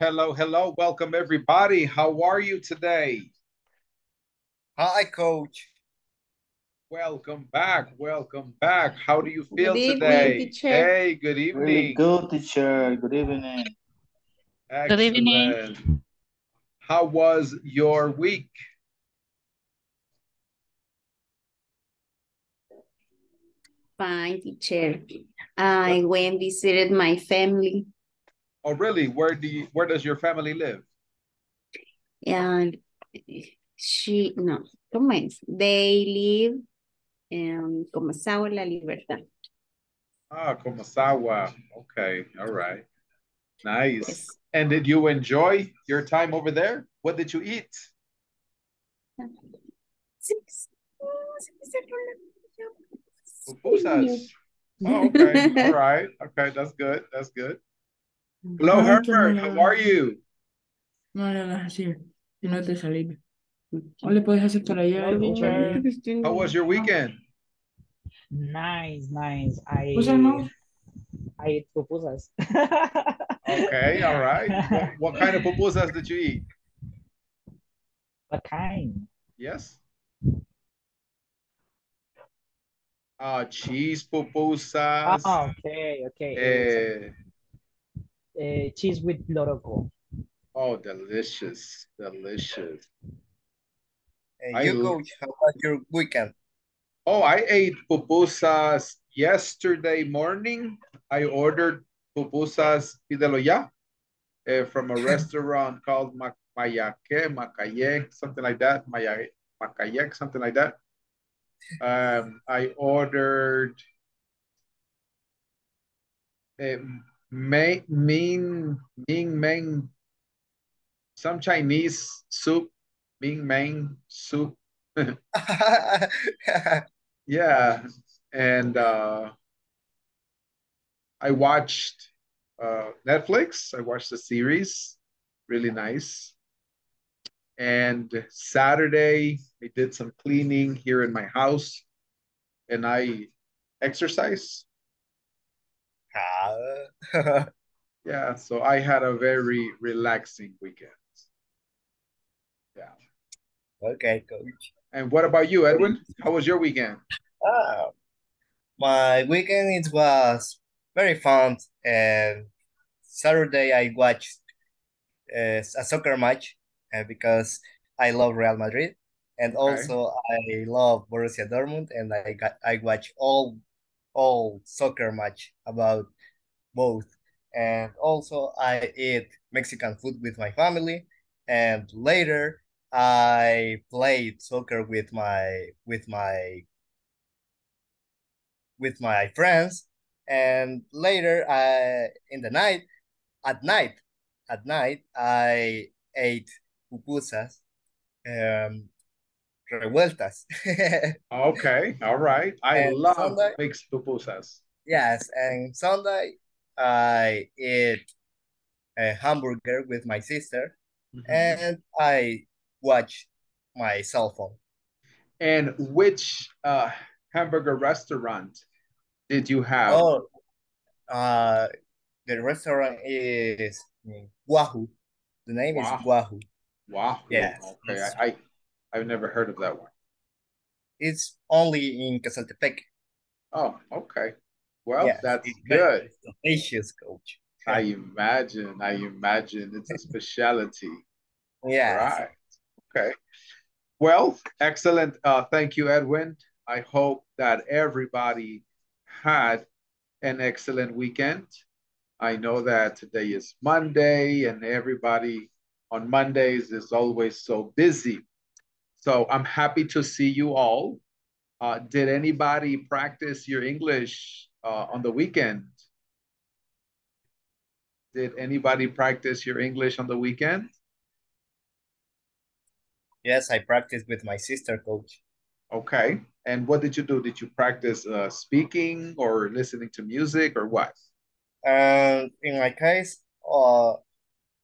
Hello, hello. Welcome, everybody. How are you today? Hi, coach. Welcome back. Welcome back. How do you feel Good evening, today? teacher. Hey, good Really evening. good, teacher. Good evening. Good evening. How was your week? Fine, teacher. I went visited my family Oh, really? Where do you, where does your family live? and she, no, ¿cómo es? They live in Comasagua, La Libertad. Ah, Comasawa. Okay, all right. Nice. Yes. And did you enjoy your time over there? What did you eat? Pupusas. Oh, okay. All right. Okay, that's good. That's good. Hello, Ay, qué Herbert. mala How are you? No le hagas así, si no te salir. O le puedes hacer para allá Hello, o para teacher. How was your weekend? Nice, nice. I Pusa el. I ate pupusas. Okay, all right. What, what kind of pupusas did you eat? What kind? Yes. Uh, cheese pupusas. Oh, okay, okay. It's, Eh, uh, cheese with loroco. oh, delicious, delicious. And I you, l- coach, how was your weekend? Oh, I ate pupusas yesterday morning. I ordered pupusas pídelo ya eh, from a restaurant called Mac Mayaque, Macaye, something like that. Maya Macayek, something like that. Um, I ordered eh, May, Ming Ming Meng, some Chinese soup, Ming Meng soup. Yeah, and uh, I watched uh, Netflix. I watched the series, really nice. And Saturday, I did some cleaning here in my house, and I exercise. Ah, Yeah, so I had a very relaxing weekend. Yeah. okay, coach. And what about you, Edwin? How was your weekend? Ah, my weekend it was very fun. And Saturday I watched uh, a soccer match uh, because I love Real Madrid, and Okay. also I love Borussia Dortmund, and I got I watch all all soccer match about both. And also I eat Mexican food with my family, and later I played soccer with my with my with my friends, and later I in the night at night at night I ate pupusas, um, revueltas. Okay, all right. I And love Sunday? mixed pupusas. Yes, and Sunday I ate a hamburger with my sister, Mhm. and I watch my cell phone. And which uh, hamburger restaurant did you have? Oh, uh, the restaurant is Wahoo. The name Wow. is Wahoo. Wow. Yes, Okay, I, I I've never heard of that one. It's only in Casaltepec. Oh, okay. Well, Yes, that's good. delicious, coach. I imagine. I imagine it's a specialty. yeah. Right. Okay. Well, excellent. Uh, thank you, Edwin. I hope that everybody had an excellent weekend. I know that today is Monday and everybody on Mondays is always so busy. So I'm happy to see you all. Uh, did anybody practice your English uh, on the weekend? Did anybody practice your English on the weekend? Yes, I practiced with my sister, coach. Okay. And what did you do? Did you practice uh, speaking or listening to music or what? And in my case, uh,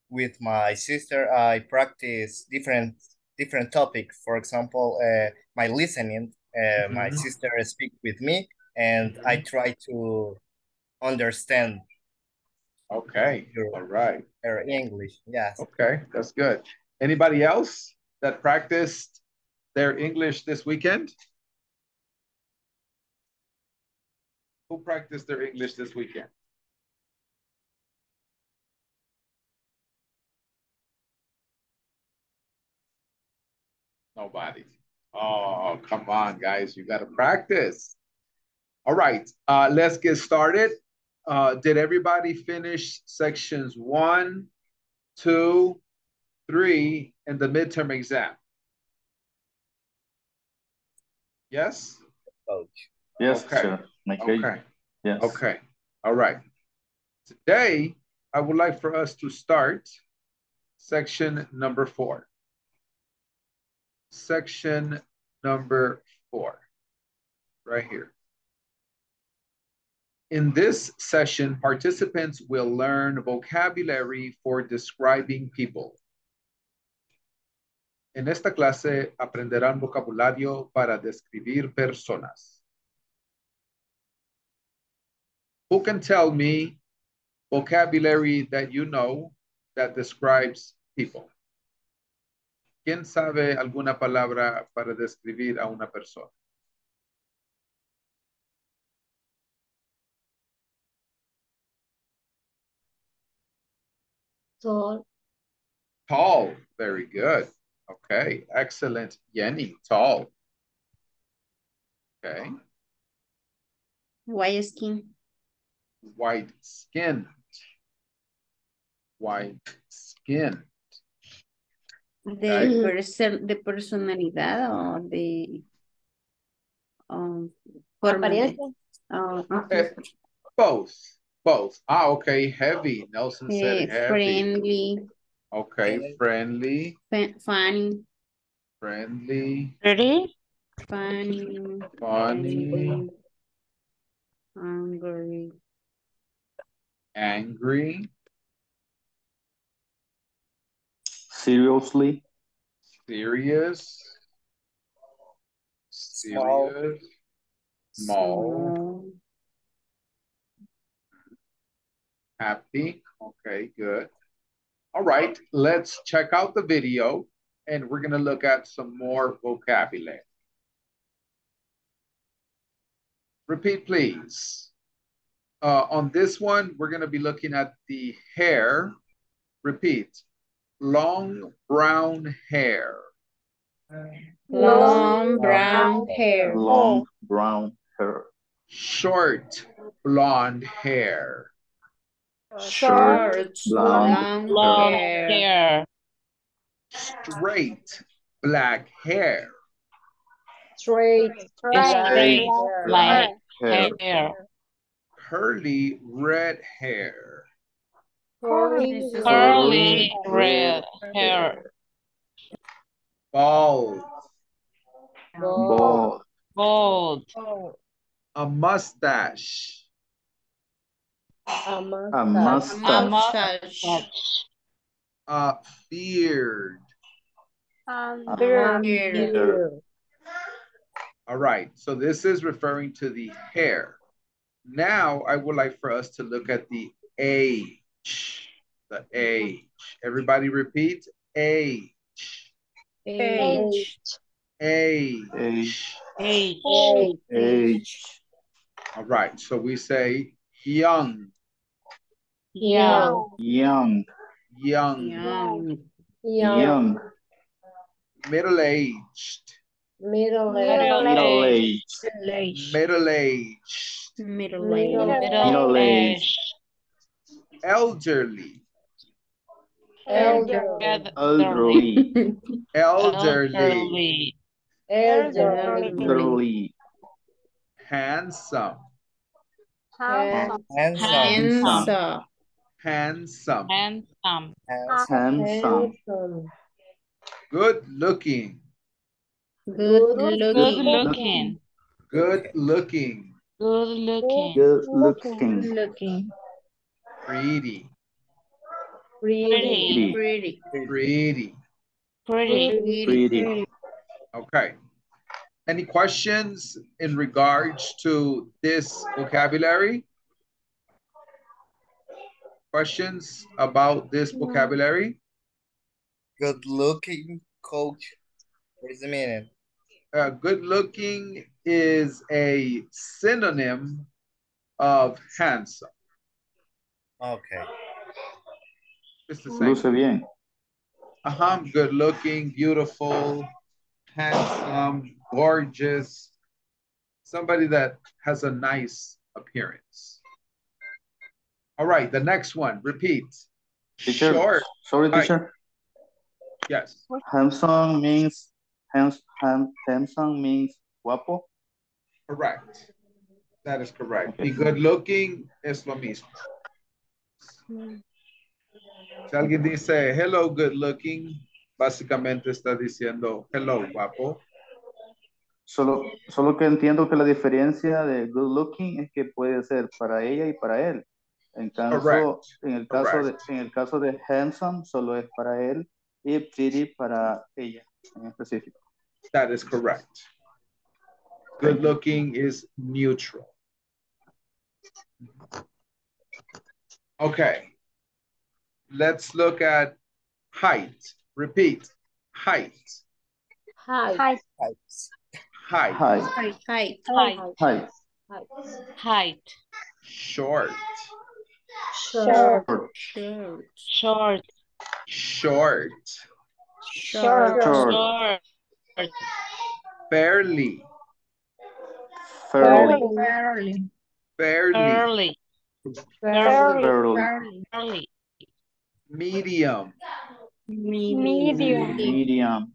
with my sister, I practice different different topic. For example, uh, my listening. Uh, my Mhm. sister speak with me, and I try to understand Okay, Your- all right. Her English, yes. Okay, that's good. Anybody else that practiced their English this weekend? Who practiced their English this weekend? Nobody. Oh, come on, guys. You got to practice. All right, uh, let's get started. Uh, did everybody finish sections one, two, three, and the midterm exam? Yes? Coach. Yes, Okay. sir. Okay. Okay, Yes. okay, all right. Today, I would like for us to start section number four. Section number four, right here. In this session, participants will learn vocabulary for describing people. En esta clase aprenderán vocabulario para describir personas. Who can tell me vocabulary that you know that describes people? ¿Quién sabe alguna palabra para describir a una persona? Tall, Tall, very good. Okay, excellent. Jenny, tall. Okay, white skin, white skin. White skin. De, person- de personalidad o de um, forma de- Apariencia. oh, Both, both. Ah, okay, heavy. Nelson said heavy. friendly, Okay, friendly, funny, friendly, Pretty. funny, funny, angry, angry, Seriously. serious, serious, small, small, happy. Okay, good. All right, let's check out the video and we're gonna look at some more vocabulary. Repeat, please. Uh, on this one, we're gonna be looking at the hair. Repeat. Long brown hair. long brown hair, Long brown hair. Short blonde hair. Short long blonde hair, hair. Straight black hair. Straight. Straight black hair. hair. Curly red hair. Curly. Curly red hair. Bald. Bald. Bold. A mustache. A A mustache. mustache, A beard. A beard, beard. All right, so this is referring to the hair. Now I would like for us to look at the age. The age. Everybody repeat age. age, Age. Age. Age. Age. All right, so we say young, Young. Young. young, young, Young. middle-aged, Middle Middle age. age. middle-aged, middle age, Middle age. Elderly, Elderly. Elderly. elderly, Elderly. Elderly. handsome, Handsome. handsome, handsome, Handsome. Handsome. good-looking, good looking. Good looking, looking. good-looking, Good looking. Good looking. looking, pretty, Pretty. pretty, pretty. Pretty. Pretty. Okay. Any questions in regards to this vocabulary? questions about this vocabulary? Good looking coach. What is the meaning? Uh, good looking is a synonym of handsome. Okay. It's the same. Luce bien. Uh-huh, good looking, beautiful, handsome, gorgeous. Somebody that has a nice appearance. All right, the next one, repeat. Teacher, Short, sorry, Hi. teacher. yes. Handsome means hands, hand, handsome means guapo. Correct. That is correct. Okay. Y good looking es lo mismo. Si alguien dice hello good looking, básicamente está diciendo hello guapo. Solo, solo que entiendo que la diferencia de good looking es que puede ser para ella y para él. En caso, Correct. en el caso de, en el caso de handsome solo es para él y pretty para ella en específico. That is correct. Good looking is neutral. Okay. Let's look at height. Repeat. Height. Height. Height. Height. Height, Height. Height. height, Height. Short. Short. Short. Short. Short. Short. short, Short. Fairly. fairly, Early. Fairly. Early. fairly, Medium. Medium. medium,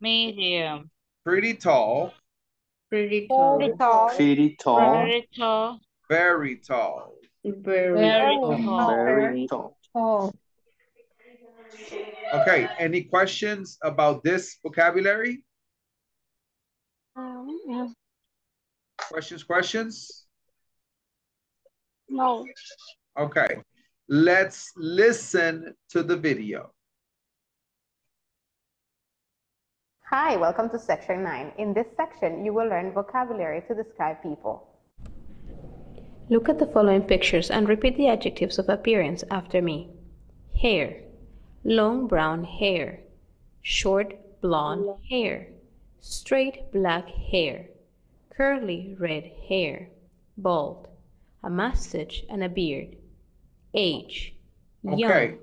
Medium. Pretty tall. Pretty tall. pretty tall, Very tall. Very tall. Very Very tall. tall. very tall. Tall. Okay. Any questions about this vocabulary? Um, questions, questions? No. Okay. Let's listen to the video. Hi, welcome to section 9. In this section, you will learn vocabulary to describe people. Look at the following pictures and repeat the adjectives of appearance after me. Hair, long brown hair, short blonde hair, straight black hair, curly red hair, bald, a mustache and a beard, age, young, Okay.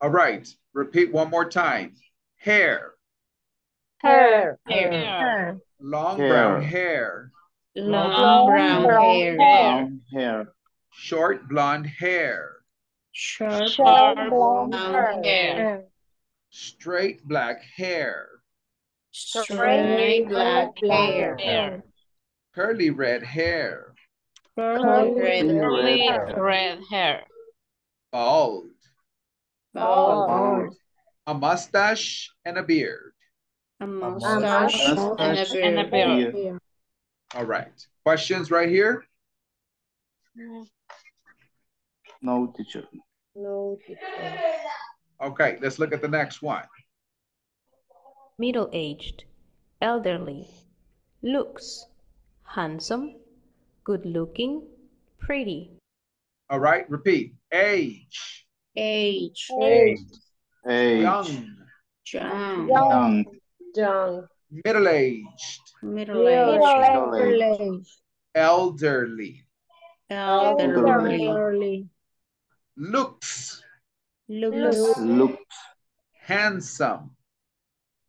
All right. Repeat one more time. Hair, Hair. Hair. long Hair. brown hair, Long brown hair. Long hair, short blonde hair, Short Short brown hair. hair. straight black hair, Straight black hair. Hair. curly red hair, Curly red Curly hair. red hair. bald, Bald. a mustache and a beard. A mustache and a mustache And a beard. beard. All right. Questions right here? no teacher. No teacher. Okay, let's look at the next one. middle aged, elderly, looks, handsome, good looking, pretty, All right, repeat. Age, Age. Age. Age, young, Young. young, Young. middle-aged, Middle aged. Middle age. age. elderly, Elderly. Elderly. looks, Looks look, handsome,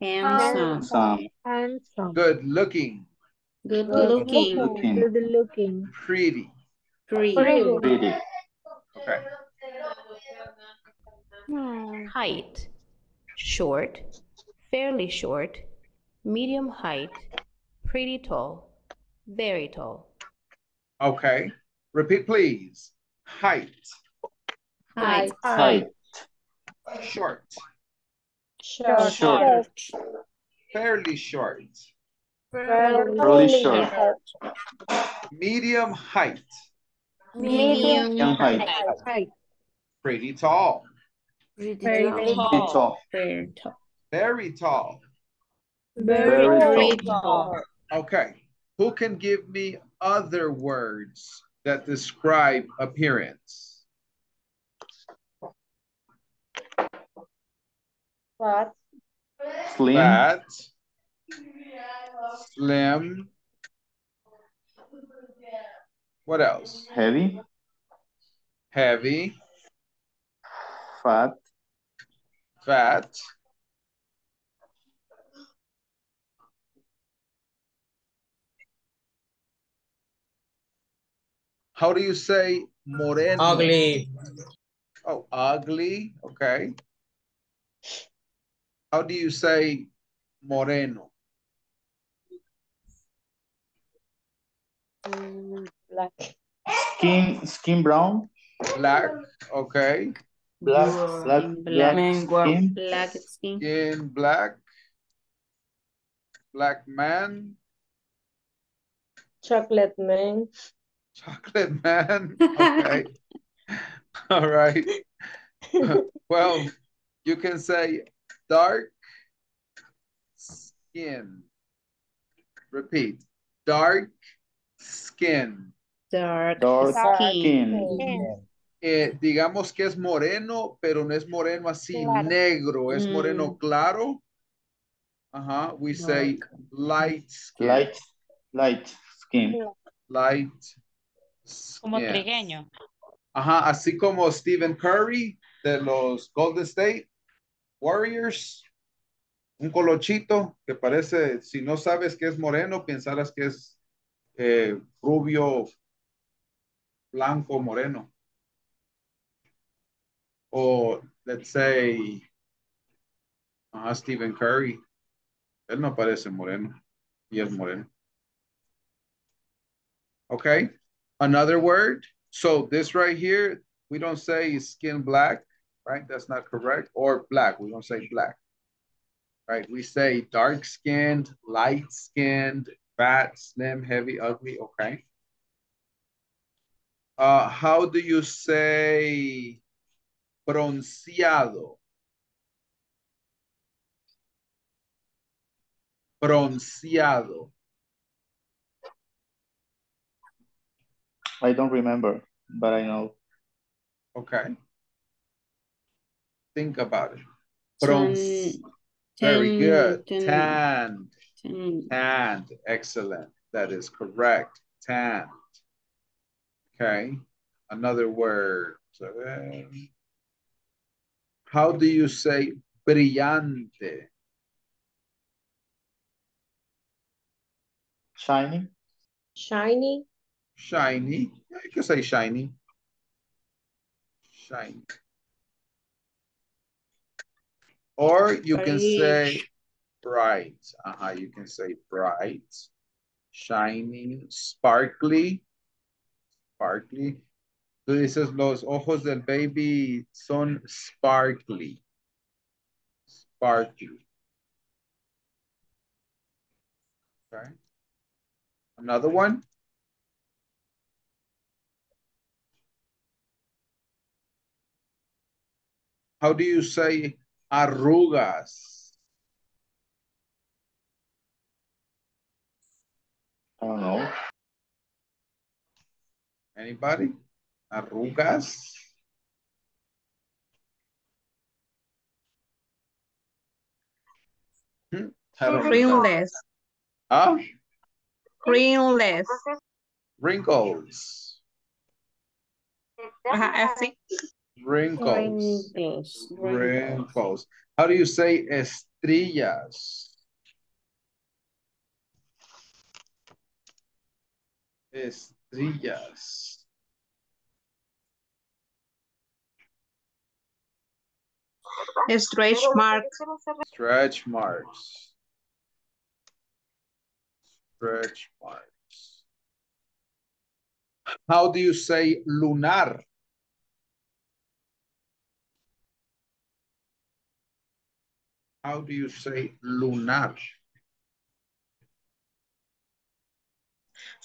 handsome. some, Handsome. good-looking, Good looking. looking, Good looking. pretty. Pretty. pretty, Okay, hmm. height, short, fairly short, medium height, pretty tall, very tall. okay. Repeat, please. Height, Height. height, short, Short. Short. fairly short, Really short. medium height, Medium. young height, Height. pretty tall, Pretty Very pretty tall. tall, Very tall. very tall. Very Very tall. tall. Okay, who can give me other words that describe appearance. Flat. Slim. Fat, slim. What else? Heavy. Heavy, Fat. fat. How do you say moreno? Ugly. Oh, ugly. Okay. How do you say moreno? Black. Skin. Skin brown. Black. Okay. Black. Black. Black. Black Mango. skin. Black skin. In black. Black man. Chocolate man. Chocolate man. Okay. All right. well, you can say dark skin. Repeat. Dark skin. Dark, Dark skin. skin. Eh, digamos que es moreno, pero no es moreno así Claro. negro, es Mm. moreno claro. Ajá, we say light skin. Light. Light skin. light Como skin. trigueño. Ajá, así como Stephen Curry de los Golden State Warriors. Un colochito que parece, si no sabes que es moreno, pensarás que es eh, rubio, blanco, moreno. O, let's say, ajá, Stephen Curry. Él no parece moreno y es moreno. Okay, another word. So this right here, we don't say skin black, right? That's not correct. Or black, we don't say black. Right, we say dark skinned, light skinned, fat, slim, heavy, ugly, okay. Uh, how do you say bronceado? Bronceado. I don't remember, but I know. Okay. Think about it. Ten, Bronce. Very good. ten- Tanned. Tanned. Excellent. That is correct. Tanned. Okay. Another word. How do you say brillante? Shiny. Shiny. Shiny. Yeah, you can say shiny. Shiny. Or you can say bright. Uh-huh, you can say bright, shiny, sparkly, sparkly. Tú dices, los ojos del baby son sparkly. Sparkly. Okay. Another one? How do you say arrugas? I don't know. Anybody? Arrugas? Hmm, I don't. Ringless, Ah, ringless. wrinkles. Ajá, así. Wrinkles. Wrinkles. Wrinkles. How do you say estrillas? Estrillas. Stretch marks. Stretch marks. Stretch marks. How do you say lunar? How do you say lunar?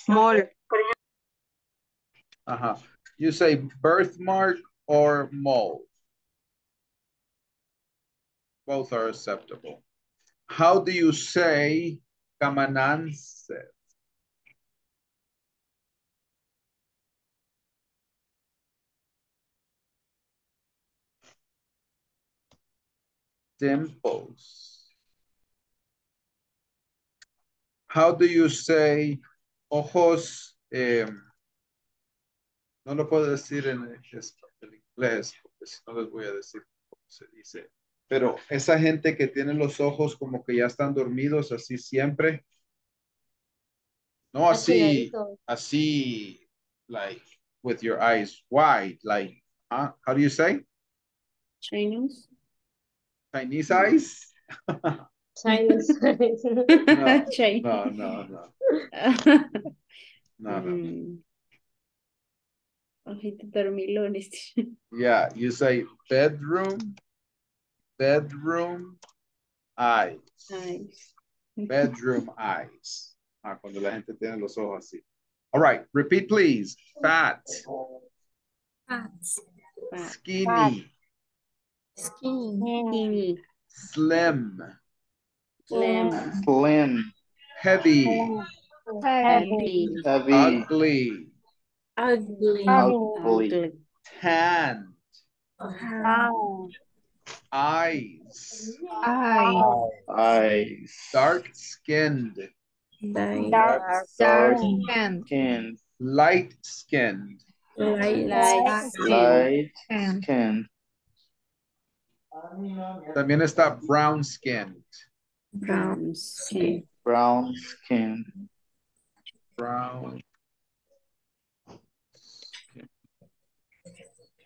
Small. Uh-huh. You say birthmark or mole. Both are acceptable. How do you say camanances? Dimples. How do you say ojos? eh, no lo puedo decir en el inglés, porque si no les voy a decir cómo se dice. Pero esa gente que tiene los ojos como que ya están dormidos así siempre. No así, así, like with your eyes wide, like, huh? how do you say? Chinese. Chinese eyes? Chinese. No, Chinese. no, no, no, no, no. Mm. Ojitos dormilones. Yeah, you say bedroom, bedroom, eyes, Eyes. bedroom eyes. Ah, cuando la gente tiene los ojos así. All right, repeat please. Fat, Fat. skinny, Skinny. slim, Slim. Slim, heavy, Heavy. heavy, ugly, Ugly. ugly, tan, Ow. eyes, Eye. eyes, dark skinned, Dark. Dark. Dark. Skin. skin, light skinned, Light. light Skin. skin, también está brown skinned, Brown skin. brown skin, brown. skin.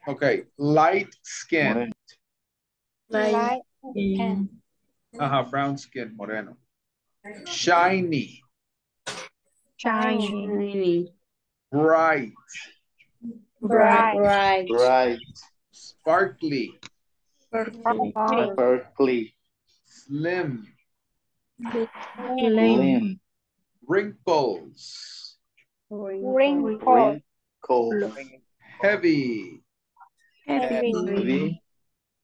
Okay, light skin. Light. Ajá, brown skin, moreno. Shiny, Shiny. Shiny. bright, Bright. Bright. bright, sparkly, Purple. sparkly, slim, slim, wrinkles, Wrinkle. wrinkle, heavy, Heavy. heavy,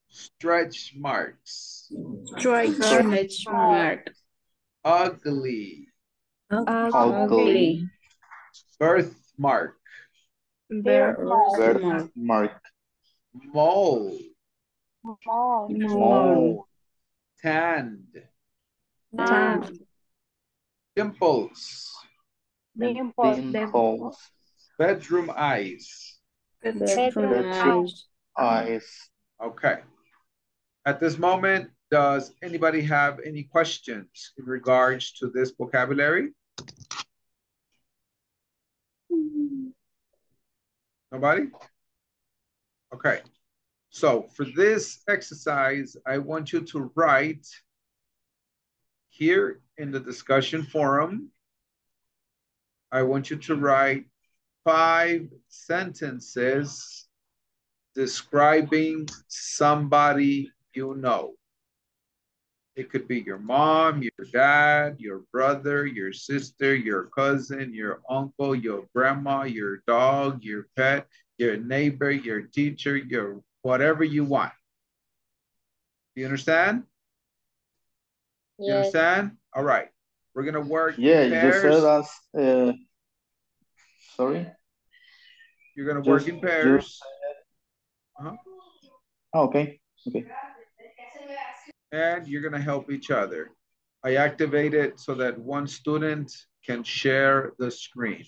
stretch marks, Stretch mark. ugly, ugly, birthmark, Birthmark. birthmark, mole, Mole. mole, tanned, Tan. Ah. dimples, Dimple. dimples, bedroom eyes. Bedroom eyes. eyes. Okay. At this moment, does anybody have any questions in regards to this vocabulary? Nobody? Okay. So for this exercise, I want you to write here in the discussion forum. I want you to write five sentences describing somebody you know. It could be your mom, your dad, your brother, your sister, your cousin, your uncle, your grandma, your dog, your pet, your neighbor, your teacher, your whatever you want. Do you understand? You Yes. understand? All right. We're gonna work in Yeah, you pairs. said us, uh, sorry? You're gonna work Just- in pairs. Uh-huh. Oh, okay, okay. and you're gonna help each other. I activate it so that one student can share the screen.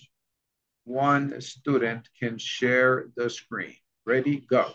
One student can share the screen. Ready, go.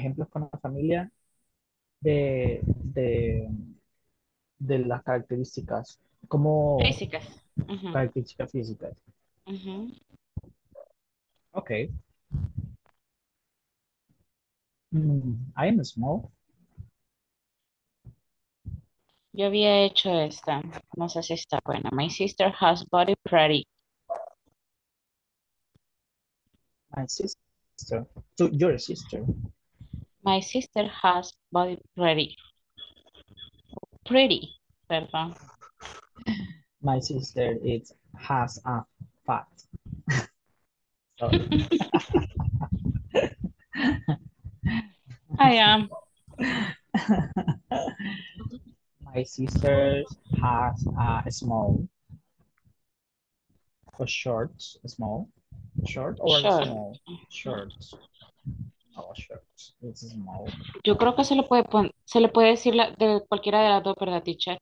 Ejemplos con la familia de, de, de las características, como Físicas. Ujú. características físicas. Ujú. Okay. Mm, I am small. Yo había hecho esta. No sé si está buena. My sister has body pretty. My sister. So your sister. My sister has body pretty. Pretty. Perdón. My sister is has a fat. I am. My sister has a small or short, small, short or Short. small, short. Yo creo que se le puede pon- se le puede decir la- de cualquiera de las dos, ¿verdad, teacher?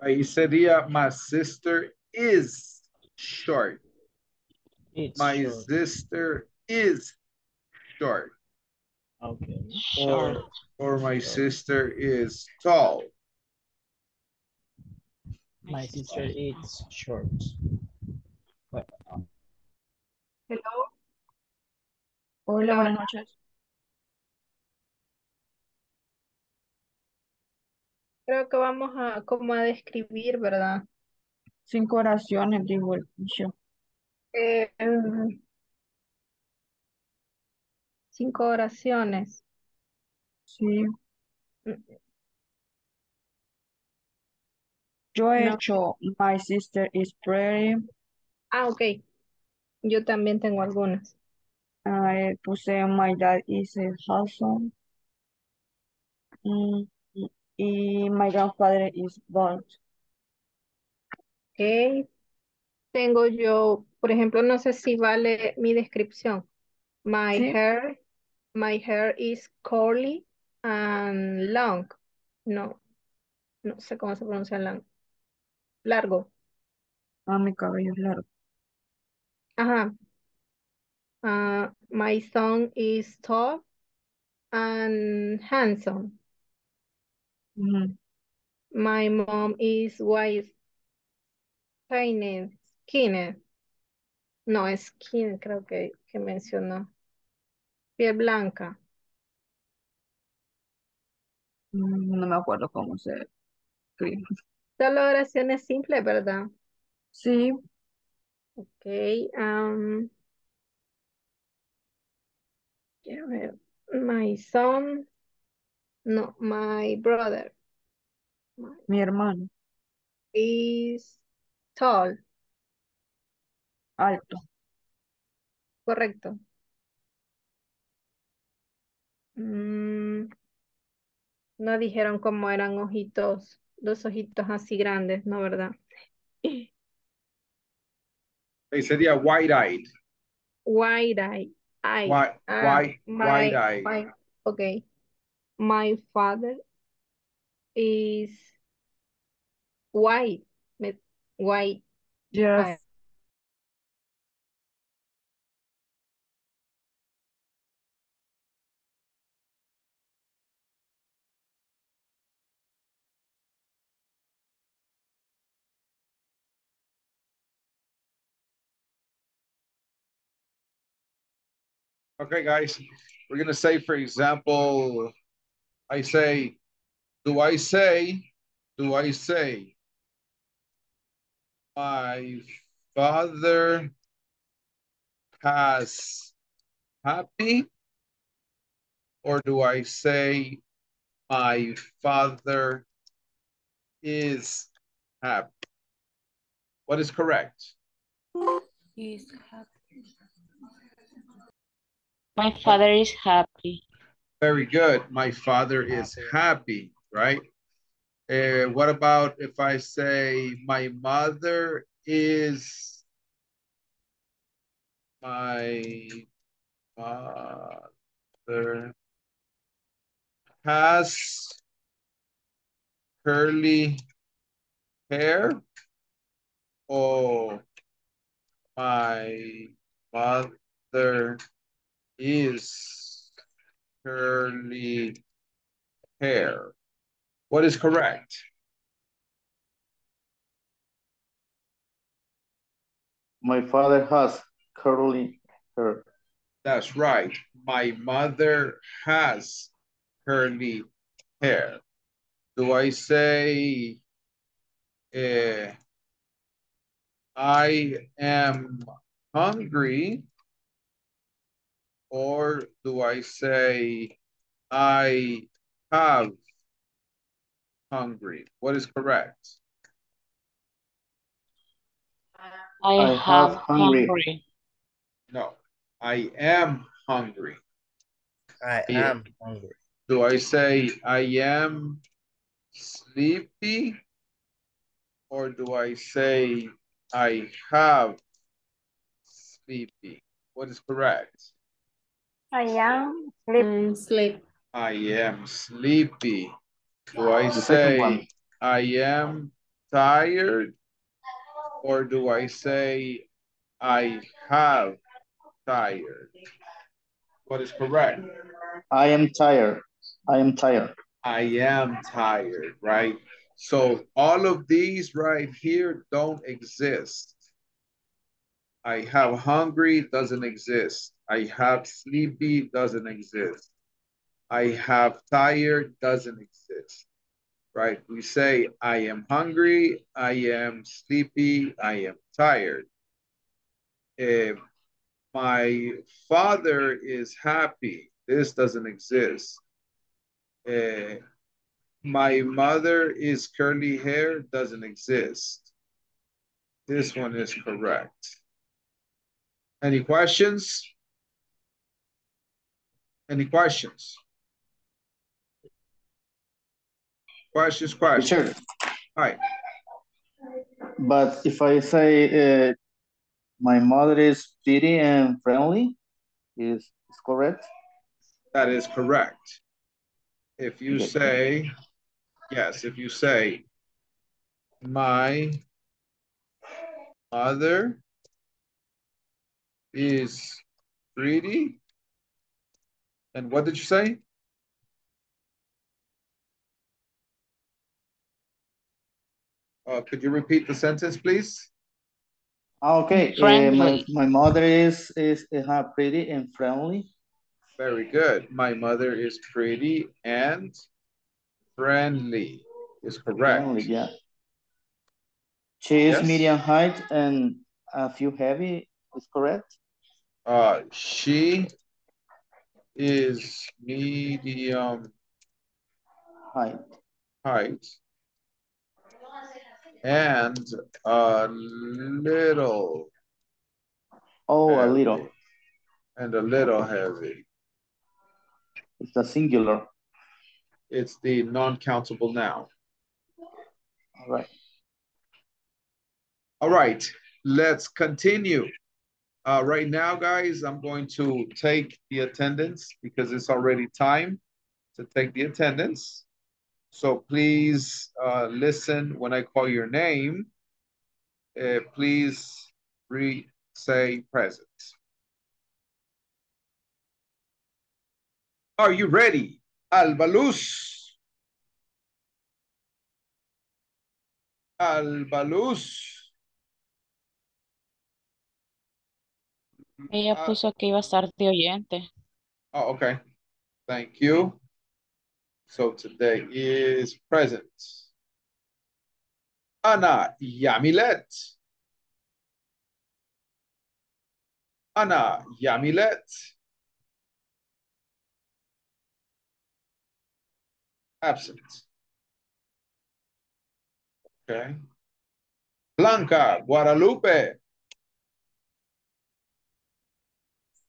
Ahí sería my sister is short. It's My short. sister is short. Okay. Or, Short. or my sister is tall. My sister is short. Hello. Hola, buenas noches. Creo que vamos a como a describir, ¿verdad? Cinco oraciones, digo el yo. Eh, em, cinco oraciones. Sí. Mm, Yo he No. hecho My sister is pretty. Ah, ok. Yo también tengo algunas. Puse My dad is a handsome. Mm, y My grandfather is bald. Ok. Tengo yo, por ejemplo, no sé si vale mi descripción. My Sí. hair, my hair is curly and long. No, no sé cómo se pronuncia long. Largo. Ah, mi cabello es largo. Ajá. Ah, my son is tall and handsome. Ujú. My mom is white, tiny, skinny. No, skin creo que, que mencionó. Piel blanca. Mm, No me acuerdo cómo se escribe. Solo oraciones simples, ¿verdad? Sí. Ok. um, quiero ver. My son. No, my brother. My- Mi hermano. is tall. Alto. Correcto. Mm, no dijeron cómo eran ojitos, dos ojitos así grandes, ¿no, verdad? Ahí sería wide-eyed. Wide eye. Eye. White, Ah, white, my, wide-eyed. my, okay. My father is white. Me- White. Yes. Okay, guys, we're gonna say, for example, I say, do I say, do I say, my father has happy? Or do I say, my father is happy? What is correct? My father is happy. Very good. My father is happy, right? Uh, what about if I say my mother is my mother has curly hair or my mother is curly hair. What is correct? My father has curly hair. That's right. My mother has curly hair. Do I say uh, I am hungry or do I say I have hungry? What is correct? I, I have, have hungry. hungry. No, I am hungry. I Yeah. am hungry. Do I say I am sleepy? Or do I say I have sleepy? What is correct? I am sleep. And sleep. I am sleepy. Do I The say. I am tired? Or do I say I have tired? What is correct? I am tired. I am tired. I am tired, right? So all of these right here don't exist. I have hungry doesn't exist. I have sleepy doesn't exist. I have tired doesn't exist, right? We say I am hungry, I am sleepy, I am tired. If my father is happy, this doesn't exist. Eh, my mother is curly hair doesn't exist. This one is correct. Any questions? Any questions? Questions, questions? Teacher, All right, but if I say uh, my mother is pretty and friendly, is is correct? that is correct. If you say, yes, if you say, my mother is pretty, and what did you say? Uh, could you repeat the sentence, please? Ah, okay. Uh, my, Friendly. my mother is is uh, pretty and friendly. Very good. My mother is pretty and friendly is correct. Friendly, yeah. She is Yes. medium height and a few heavy. Is correct? Uh, she is medium Height. height and a little Oh, a little. and a little heavy. It's a singular. It's the non-countable noun. All right. All right, let's continue. Uh, right now, guys, I'm going to take the attendance because it's already time to take the attendance. So please uh, listen when I call your name. Uh, please re say present. Are you ready? Albaluz. Albaluz. Ella Ah. puso que iba a estar de oyente. Oh, okay. Thank you. So today is present. Ana Yamilet. Ana Yamilet. Absent. Okay. Blanca Guadalupe.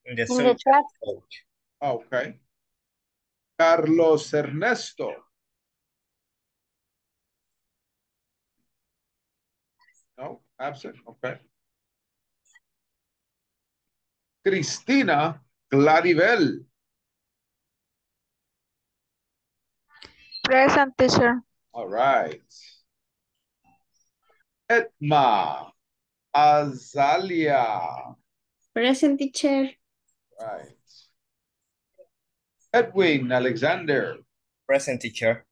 In the In the Zoom chat. coach. Okay. Carlos Ernesto. No, absent. Okay. Cristina Claribel. Present teacher. All right. Etma Azalia. Present teacher. Right. Edwin Alexander. Present teacher.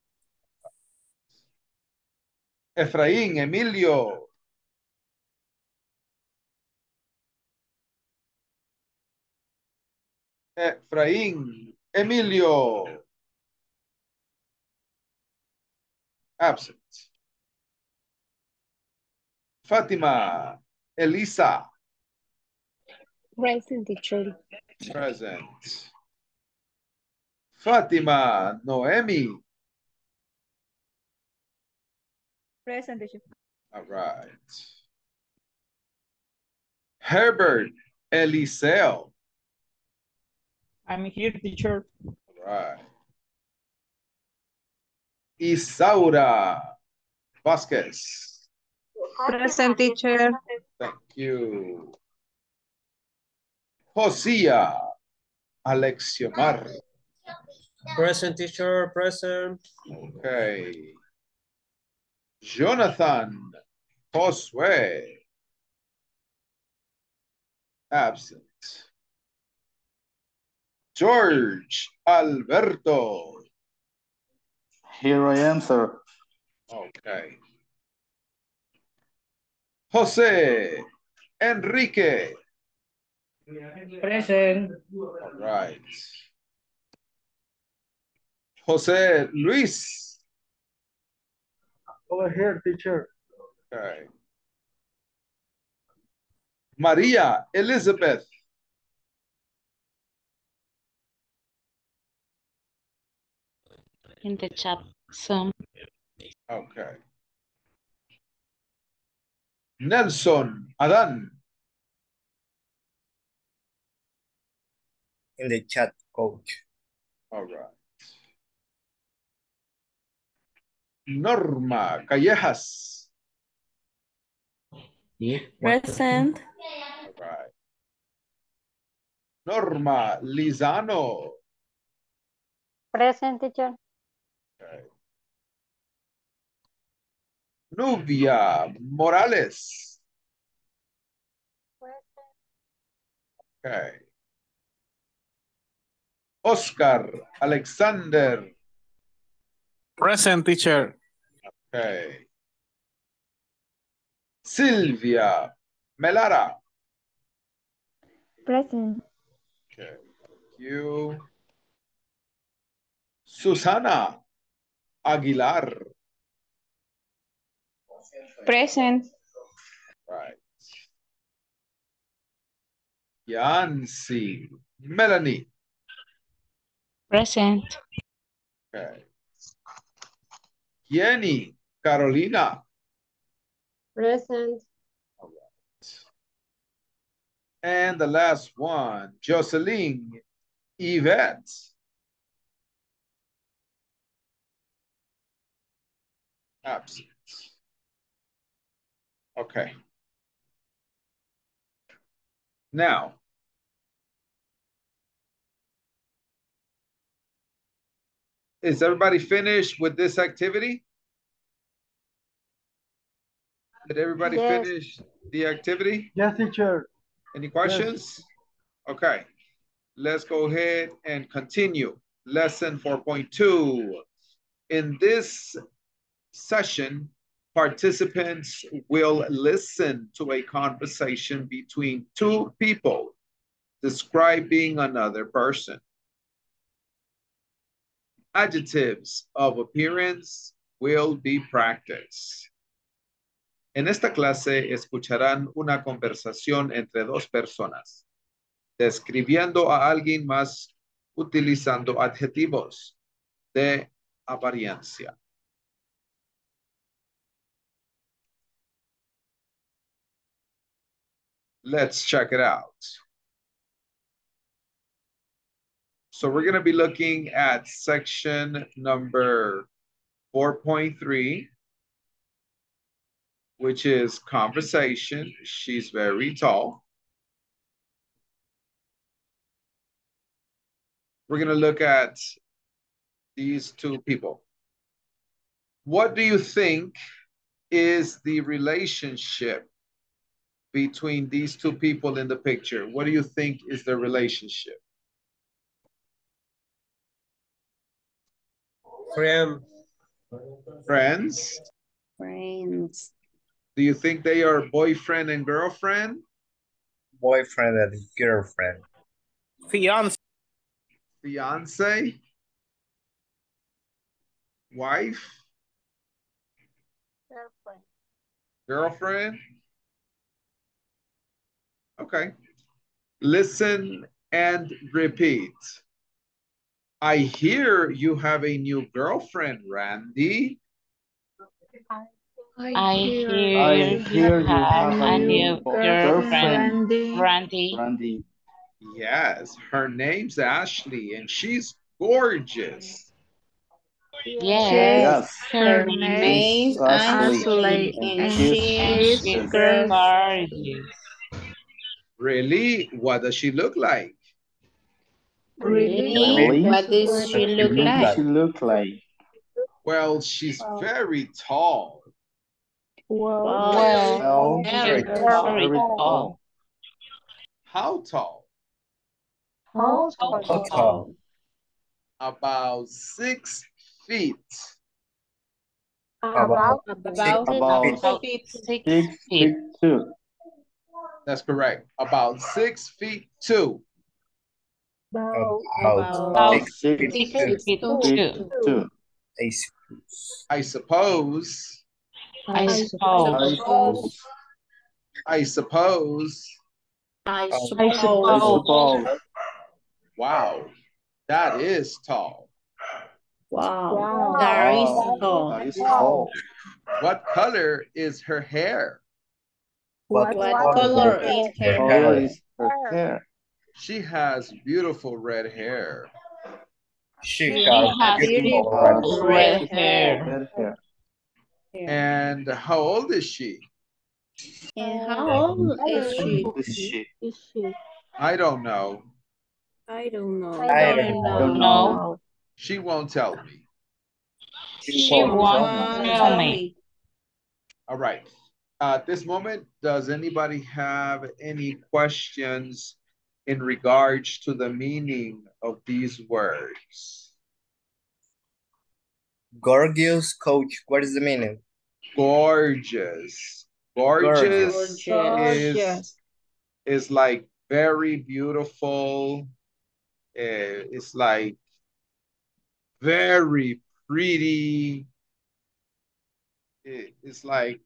Efraín Emilio. Efraín Emilio. Absent. Fátima Elisa. Present teacher. Present. Fátima Noemi. Present teacher. All right. Herbert Eliseo. I'm here, teacher. All right. Isaura Vasquez. Present teacher. Thank you. Josia Alexiomar. Present teacher, present. Okay. Jonathan Josue. Absent. George Alberto. Here I am, sir. Okay. Jose Enrique. Present. All right. Jose Luis. Over here, teacher. Okay. Maria Elizabeth. In the chat, some. Okay. Nelson Adan. In the chat, coach. All right. Norma Callejas. Present. All right. Norma Lizano. Present teacher. Okay. Nubia Morales. Okay. Oscar Alexander. Present teacher. Okay. Silvia Melara. Present. Okay. Thank you. Susana Aguilar. Present. Right. Yancy Melanie. Present. Okay. Jenny Carolina. Present. And the last one, Jocelyn Yvette. Absent. Okay. Now, is everybody finished with this activity? Did everybody Yes. finish the activity? Yes, teacher. Any questions? Okay, let's go ahead and continue. Lesson 4.2. In this session, participants will listen to a conversation between two people describing another person. Adjectives of appearance will be practiced. En esta clase escucharán una conversación entre dos personas, describiendo a alguien más utilizando adjetivos de apariencia. Let's check it out. So we're going to be looking at section number 4.3 which is conversation. She's very tall. We're going to look at these two people. What do you think is the relationship between these two people in the picture? What do you think is the relationship? Friend. Friends? Friends. Do you think they are boyfriend and girlfriend? Boyfriend and girlfriend. Fiance. fiance, wife, Girlfriend. girlfriend. Okay. Listen and repeat. I hear you have a new girlfriend, Randy. I hear I you hear you have have a a new new girlfriend, girlfriend. Randy. Randy. Yes, her name's Ashley and she's gorgeous. Yes, Yes. her Her name name is is Ashley, Ashley, and and she's she's she's gorgeous. gorgeous. Really? What does she look like? Really? Really? What does she look like? she look like? Well, she's very tall. Wow. Well, Well, very very tall. very tall. How tall? How How tall? tall? About six feet. About About About about feet. six Six feet. feet two. That's correct. About six feet two. About About About Six six feet feet two. two. I suppose. I I suppose. suppose. I suppose. I I I suppose. suppose. suppose. Wow, that is tall. Wow. Wow. That is tall. That is tall. What color is her hair? What, What what color color is Her her hair hair? Is her hair. She has beautiful red hair. She She has has beautiful beautiful red red hair. Red hair. And how old is she? And how uh, old is she? Is she? is she? I don't know. I don't know. I don't know. know. She won't tell me. She won't won't tell me. All right. At this moment, does anybody have any questions in regards to the meaning of these words? Gorgeous coach. What is the meaning? Gorgeous. Gorgeous, Gorgeous. is Gorgeous. is like very beautiful. Eh, it's like very pretty. It- it's like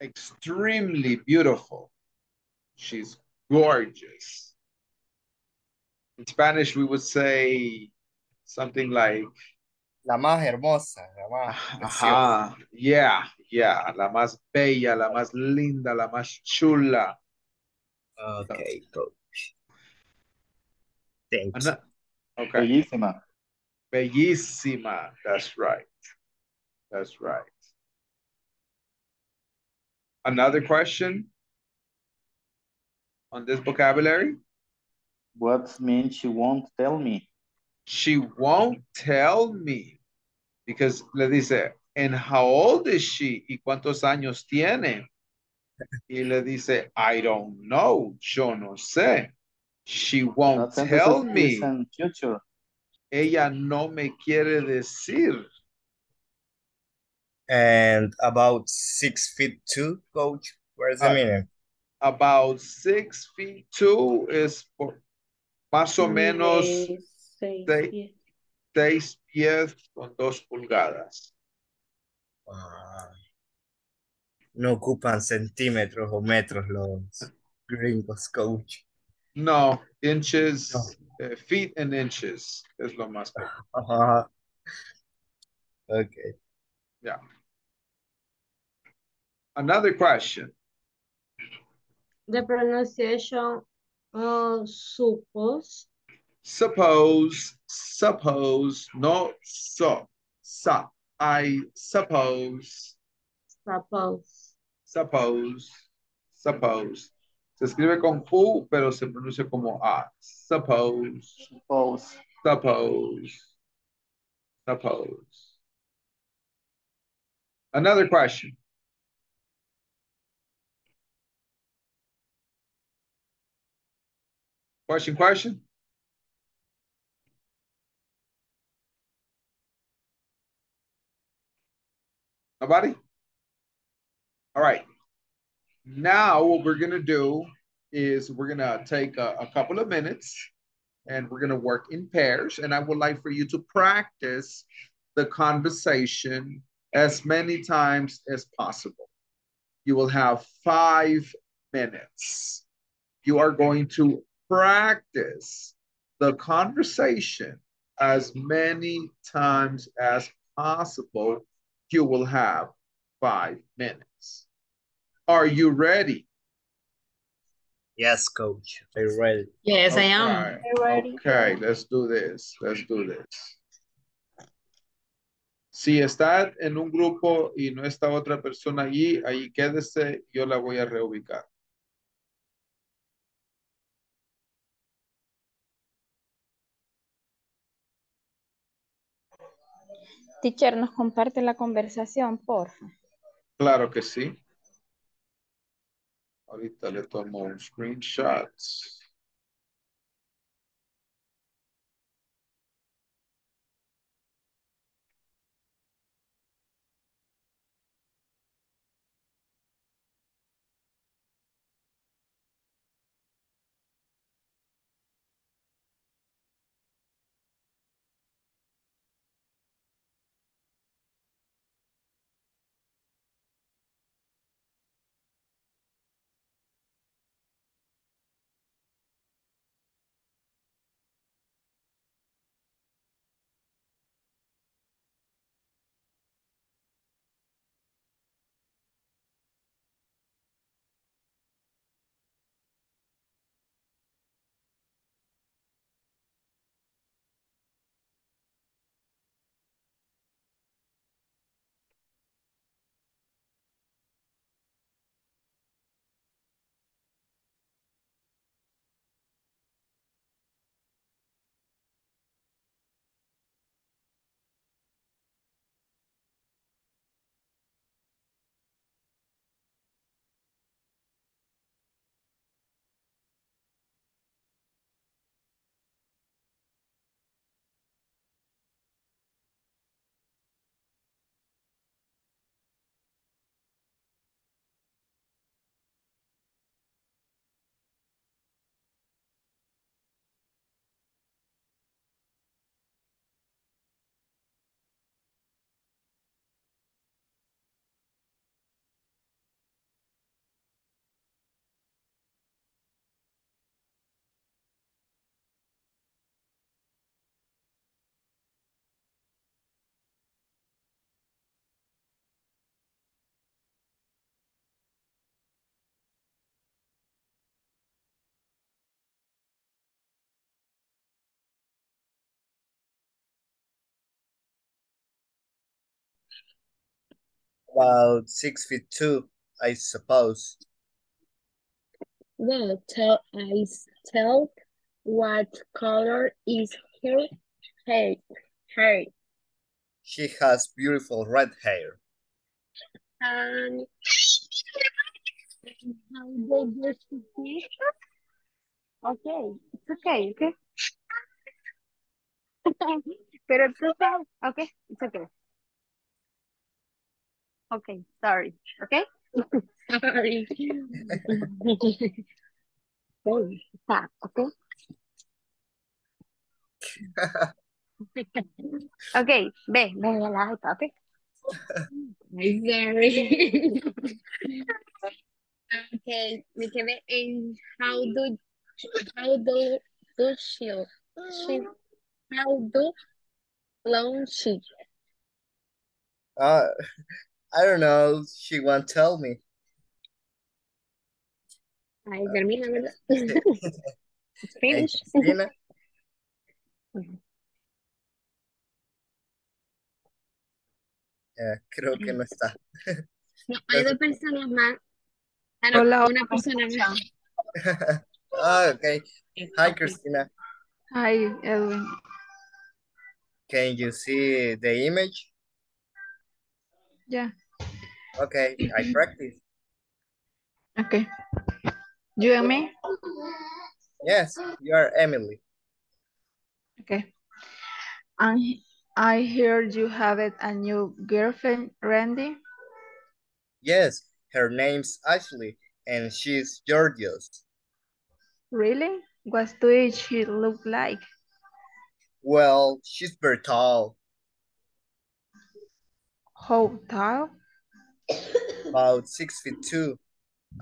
extremely beautiful. She's gorgeous. In Spanish, we would say something like, La más hermosa, la más preciosa. ajá, yeah, yeah, la más bella, la más linda, la más chula. Okay, coach. Thanks. Ana- Okay. Bellísima. Bellísima. That's right. That's right. Another question on this vocabulary? What means she won't tell me? She won't tell me. Because le dice, and how old is she? ¿Y cuántos años tiene? Y le dice, I don't know. Yo no sé. She won't That tell me. in future. Ella no me quiere decir. And about six feet two, coach. Where's the Uh, meaning? About six feet two is por, más o menos Mide seis seis- pies. seis pies con dos pulgadas. Ah, no ocupan centímetros o metros los gringos, coach. No, inches, No. eh, feet and inches es lo más. pequeño. Ajá. Okay. Yeah. Another question. The pronunciation of suppose. Suppose, suppose, no so, sa. I suppose, Suppose. suppose, suppose. Se escribe con U, pero se pronuncia como A. Suppose, Suppose. suppose, suppose. Another question. Question, question? Nobody? All right. Now what we're gonna do is we're gonna take a, a couple of minutes and we're going to work in pairs. And I would like for you to practice the conversation as many times as possible. You will have five minutes. You are going to practice the conversation as many times as possible. You will have five minutes. Are you ready? Yes, coach. I'm ready. Yes, I am. Okay. ready. Okay, let's do this. Let's do this. Si está en un grupo y no está otra persona allí, ahí quédese, yo la voy a reubicar. Teacher, ¿nos comparte la conversación, por Claro que sí. Ahorita le tomo un screenshot. About six feet two, I suppose. Well, tell I tell what color is her hair? Hair. She has beautiful red hair. Um, how big does she be? Okay, it's okay, okay? Pero tú sabes, okay, it's okay. Okay, sorry, okay? Sorry. Okay, stop, okay? Okay, ve, ve a la alta, okay? I'm sorry. okay, we can and how do how do do she she how do long she Uh, I don't know. She won't tell me. Ahí termina, ¿verdad? It's And finished. Christina, eh, creo que no está. No, hay dos personas más. No, Hola, una persona más. Ah, okay. Hi, Christina. Hi, Edwin. Can you see the image? Yeah, Okay, I practice. okay. You and me? Yes, you are Emily. Okay. And I heard you have it a new girlfriend, Randy. Yes, her name's Ashley, and she's gorgeous. Really? What do she look like? Well, she's very tall, How tall? about six feet two,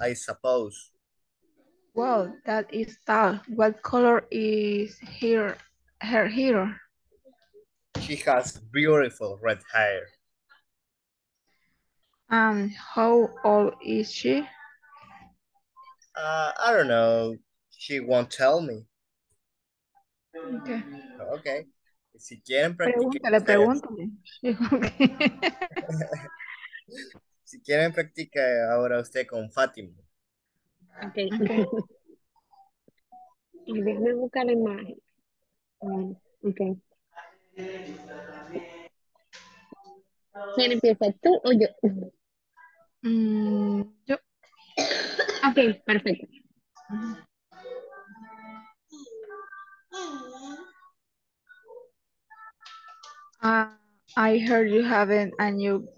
I suppose. Well, that is tall. What color is her, her hair? She has beautiful red hair. And how old is she? Uh, I don't know. She won't tell me. Okay. Okay. Si quieren practicar Pregúntale, pregúntale. Si quieren practica ahora usted con Fátima. Ok. Déjame buscar la imagen. Mm, Ok. ¿Quién empieza, tú o yo? Mm, yo. Ok, perfecto. Uh, I heard you have an- a new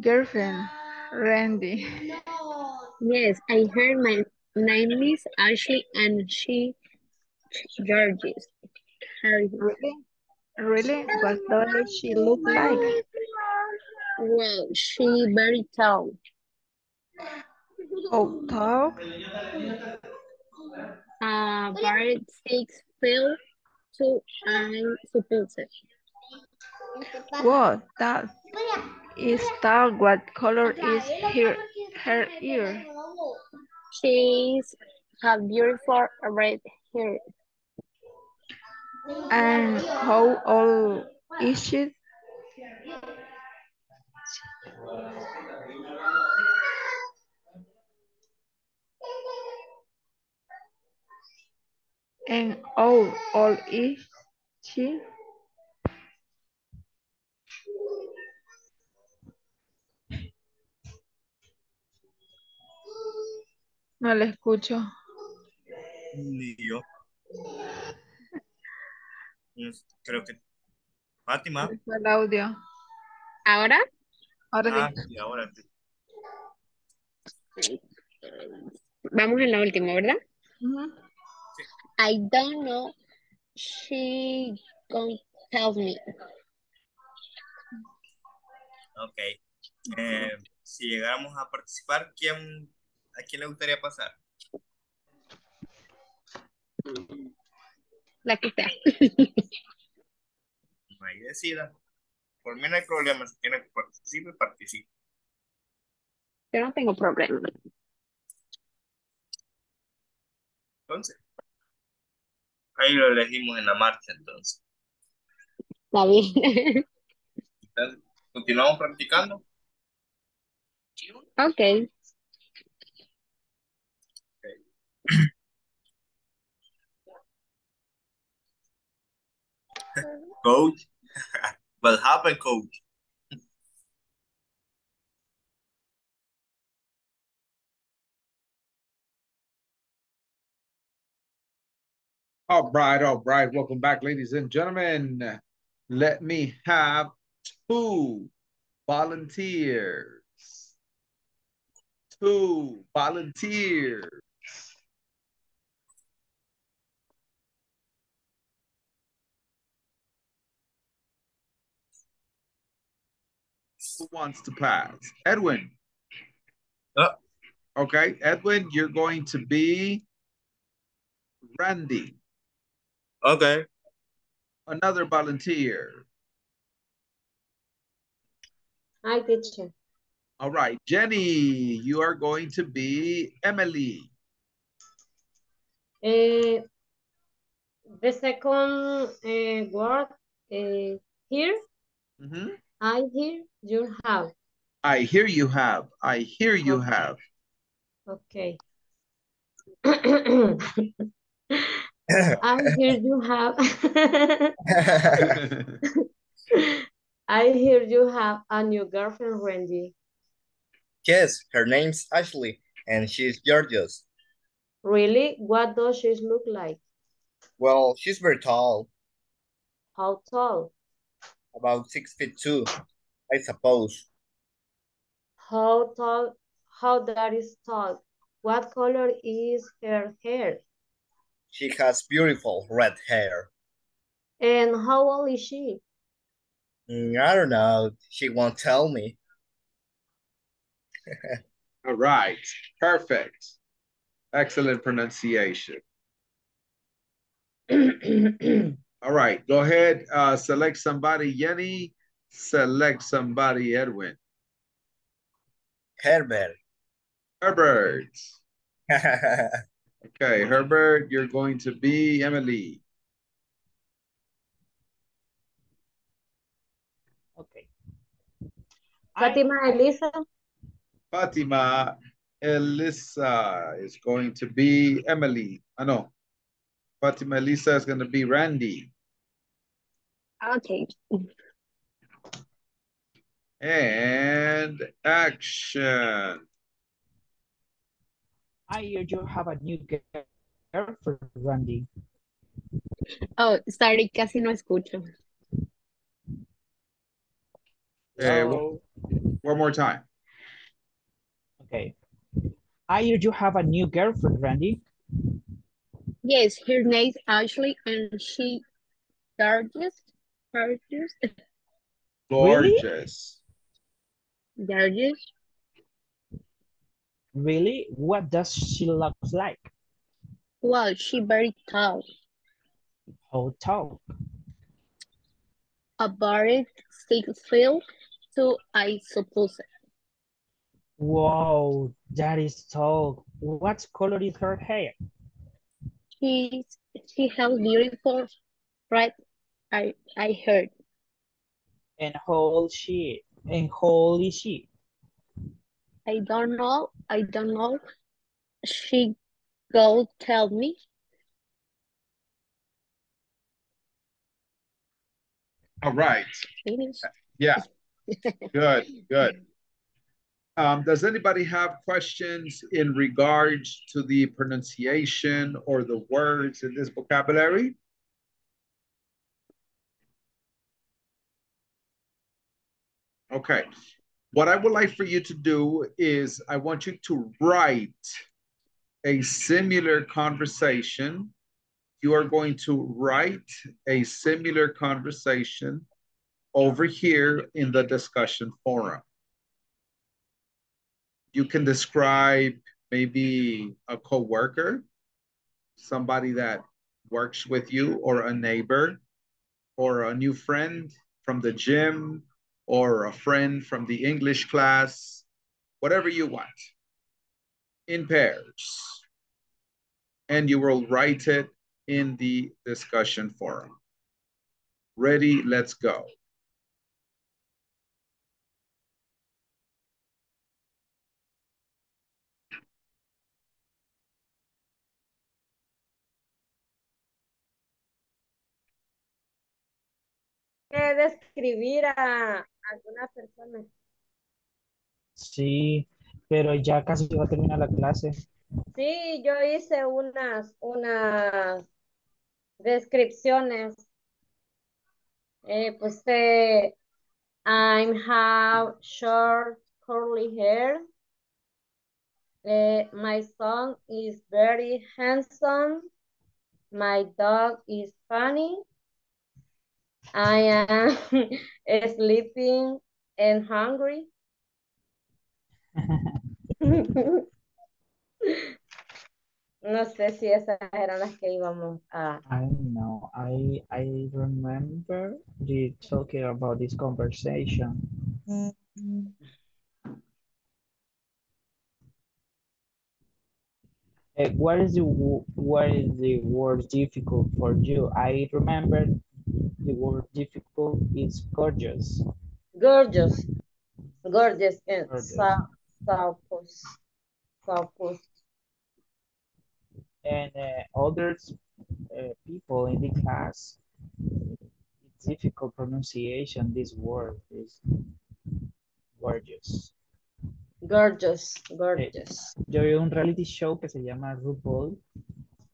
girlfriend, Randy. Yes, I heard my name is Ashley and she Georges. Really? Really? What does she look like? Well, she very tall. Oh, tall? Uh, about six feet two, I suppose. What? That is tall. What color is her, her ear? She's have beautiful red hair. And how old is she? And how old is she? No le escucho. Ni yo. Creo que Fátima. El audio. ¿Ahora? Ahora Ah, sí. sí, ahora sí. Vamos en la última, ¿verdad? Ujú. I don't know. She gonna tell me. Ok. Eh, si llegáramos a participar, ¿quién, ¿a quién le gustaría pasar? La que sea. Ahí decida. Por mí no hay problema. Si quieren que participe, participe. Yo no tengo problema. Entonces, ahí lo elegimos en la marcha, entonces. Está bien. Entonces, Continuamos practicando. Ok. Coach. What happened, coach? All right, all right. Welcome back, ladies and gentlemen. Let me have two volunteers. Two volunteers. Who wants to pass? Edwin. Uh. Okay, Edwin, you're going to be Randy. Okay. Another volunteer. Hi, teacher. All right, Jenny, you are going to be Emily. Uh, the second uh, word uh, here, Mhm. I hear you have. I hear you have. I hear you have. Okay. I hear you have. I hear you have a new girlfriend, Randy. Yes, her name's Ashley, and she's gorgeous. Really? What does she look like? Well, she's very tall, How tall? About six feet two, I suppose. How tall? How that is tall? What color is her hair? She has beautiful red hair. And how old is she? Mm, I don't know. She won't tell me. All right, perfect. Excellent pronunciation. All right, go ahead, uh, select somebody, Yenny. Select somebody, Edwin. Herbert. Herbert. Okay, Herbert, you're going to be Emily. Okay. Fatima Elisa. Fatima Elisa is going to be Emily. I know. Fatima Elisa is going to be Randy. Okay. And action. I hear you have a new girlfriend, Randy. Oh, sorry, casi no escucho. Eh, one, one more time. Okay. I hear you have a new girlfriend, Randy. Yes, her name's Ashley and she gorgeous. Gorgeous. Gorgeous. Gorgeous. Really? What does she look like? Well, she very tall. How tall? About six feet two, I suppose. Wow, that is tall. What color is her hair? She she has beautiful right I I heard. And how old she? And how old is she? I don't know. I don't know. She go tell me. All right. Finish. Yeah. Good, good. Um, does anybody have questions in regards to the pronunciation or the words in this vocabulary? Okay. What I would like for you to do is I want you to write a similar conversation. You are going to write a similar conversation over here in the discussion forum. You can describe maybe a coworker, somebody that works with you or a neighbor or a new friend from the gym or a friend from the English class, whatever you want, in pairs. And you will write it in the discussion forum. Ready, let's go. Que describir a alguna persona. Sí, pero ya casi va a terminar la clase. Sí, yo hice unas, unas descripciones. Eh, pues eh, I have short curly hair. Eh, my son is very handsome. My dog is funny. I am sleeping and hungry. No sé si esas eran las que íbamos a... I know. I I remember you talking about this conversation. Uh, what is the what is the word difficult for you? I remember the word difficult is gorgeous. Gorgeous. Gorgeous and Gorgeous. so, soupus. Soupus. And uh, others uh, people in the class, it's difficult pronunciation. This word is gorgeous. Gorgeous. Gorgeous. Yo vi un reality show que se llama RuPaul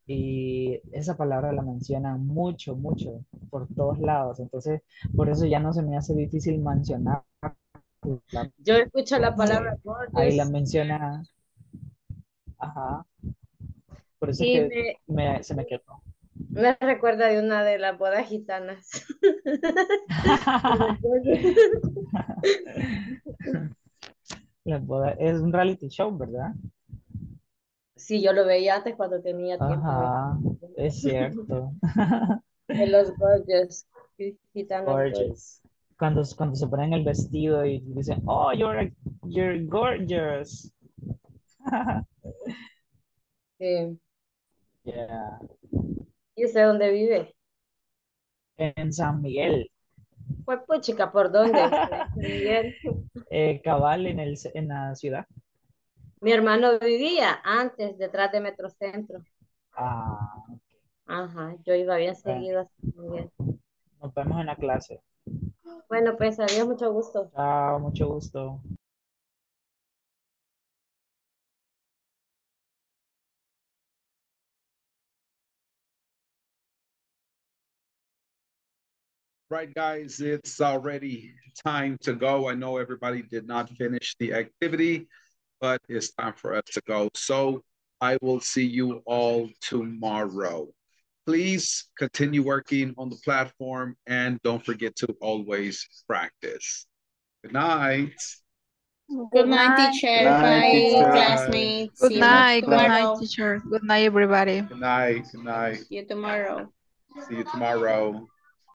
y esa palabra la mencionan mucho, mucho por todos lados. Entonces, por eso ya no se me hace difícil mencionar. Yo escucho la palabra. Ahí la menciona. Ajá. Por eso Y es que me, me, se me quedó. me recuerda de una de las bodas gitanas. La boda es un reality show, ¿verdad? Sí, yo lo veía antes cuando tenía tiempo. Ajá, es cierto. De los gorgeous gitanos. Gorgeous. Cuando, cuando se ponen el vestido y dicen, oh, you're, you're gorgeous. Sí. Yeah. ¿Y usted dónde vive? En San Miguel, Pues puchica, ¿por dónde? San Miguel. eh, cabal en, el, en la ciudad. Mi hermano vivía antes detrás de Metrocentro. Ah, Ajá, yo iba bien Ah. seguido a San nos vemos en la clase. Bueno, pues adiós, mucho gusto. Chao, mucho gusto. Right, guys, it's already time to go. I know everybody did not finish the activity, but it's time for us to go. So I will see you all tomorrow. Please continue working on the platform and don't forget to always practice. Good night. Good night, teacher. Good night, Bye, teacher. classmates. Good night, good night, teacher. Good night, everybody. Good night. Good night. See you tomorrow. See you tomorrow.